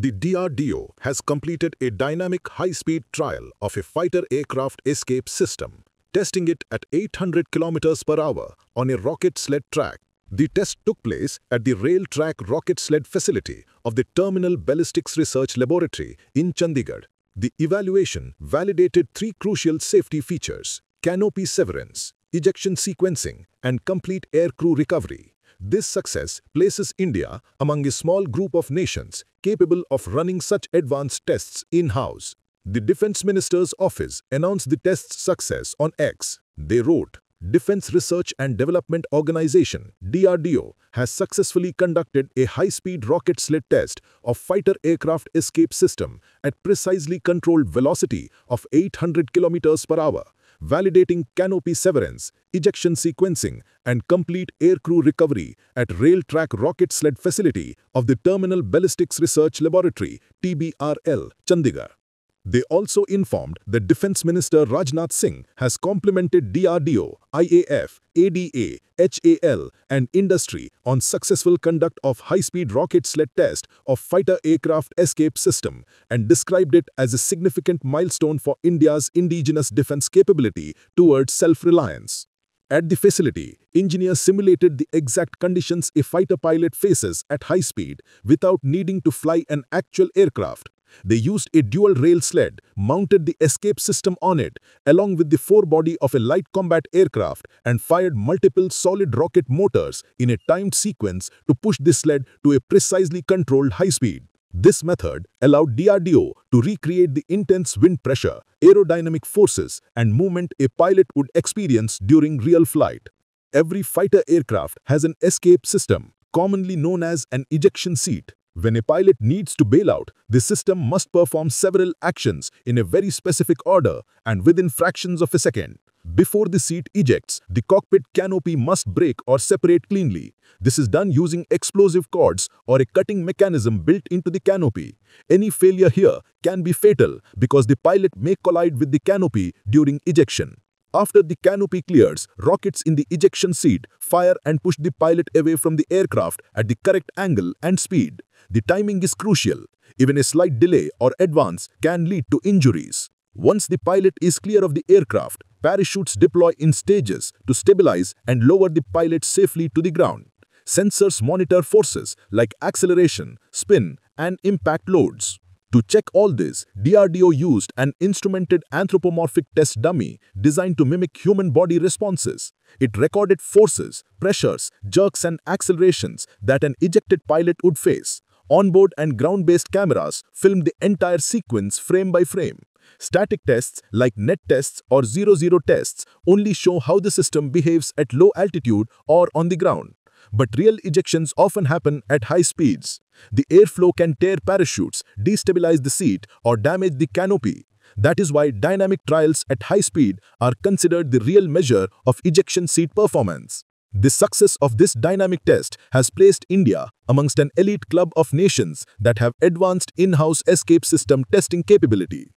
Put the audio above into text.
The DRDO has completed a dynamic high-speed trial of a fighter aircraft escape system, testing it at 800 km per hour on a rocket sled track. The test took place at the Rail Track Rocket Sled facility of the Terminal Ballistics Research Laboratory in Chandigarh. The evaluation validated three crucial safety features, canopy severance, ejection sequencing, and complete aircrew recovery. This success places India among a small group of nations capable of running such advanced tests in-house. The Defense Minister's office announced the test's success on X. They wrote, Defense Research and Development Organization DRDO has successfully conducted a high-speed rocket sled test of fighter aircraft escape system at precisely controlled velocity of 800 km per hour validating canopy severance, ejection sequencing, and complete aircrew recovery at Rail Track Rocket Sled Facility of the Terminal Ballistics Research Laboratory, TBRL, Chandigarh. They also informed that Defense Minister Rajnath Singh has complimented DRDO, IAF, ADA, HAL and industry on successful conduct of high-speed rocket sled test of fighter aircraft escape system and described it as a significant milestone for India's indigenous defense capability towards self-reliance. At the facility, engineers simulated the exact conditions a fighter pilot faces at high speed without needing to fly an actual aircraft. They used a dual-rail sled, mounted the escape system on it, along with the forebody of a light combat aircraft and fired multiple solid rocket motors in a timed sequence to push the sled to a precisely controlled high speed. This method allowed DRDO to recreate the intense wind pressure, aerodynamic forces, and movement a pilot would experience during real flight. Every fighter aircraft has an escape system, commonly known as an ejection seat, when a pilot needs to bail out, the system must perform several actions in a very specific order and within fractions of a second. Before the seat ejects, the cockpit canopy must break or separate cleanly. This is done using explosive cords or a cutting mechanism built into the canopy. Any failure here can be fatal because the pilot may collide with the canopy during ejection. After the canopy clears, rockets in the ejection seat fire and push the pilot away from the aircraft at the correct angle and speed. The timing is crucial. Even a slight delay or advance can lead to injuries. Once the pilot is clear of the aircraft, parachutes deploy in stages to stabilize and lower the pilot safely to the ground. Sensors monitor forces like acceleration, spin, and impact loads. To check all this, DRDO used an instrumented anthropomorphic test dummy designed to mimic human body responses. It recorded forces, pressures, jerks and accelerations that an ejected pilot would face. Onboard and ground-based cameras filmed the entire sequence frame by frame. Static tests like net tests or zero-zero tests only show how the system behaves at low altitude or on the ground. But real ejections often happen at high speeds. The airflow can tear parachutes, destabilize the seat, or damage the canopy. That is why dynamic trials at high speed are considered the real measure of ejection seat performance. The success of this dynamic test has placed India amongst an elite club of nations that have advanced in-house escape system testing capability.